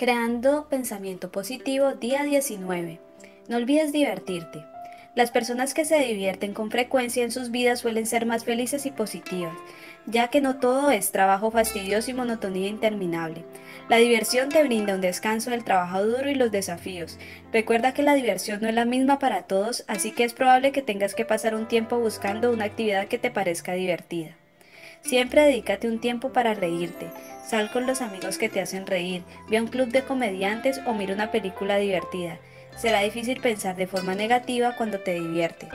Creando pensamiento positivo día 19. No olvides divertirte. Las personas que se divierten con frecuencia en sus vidas suelen ser más felices y positivas, ya que no todo es trabajo fastidioso y monotonía interminable. La diversión te brinda un descanso del trabajo duro y los desafíos. Recuerda que la diversión no es la misma para todos, así que es probable que tengas que pasar un tiempo buscando una actividad que te parezca divertida. Siempre dedícate un tiempo para reírte. Sal con los amigos que te hacen reír, ve a un club de comediantes o mira una película divertida. Será difícil pensar de forma negativa cuando te divierte.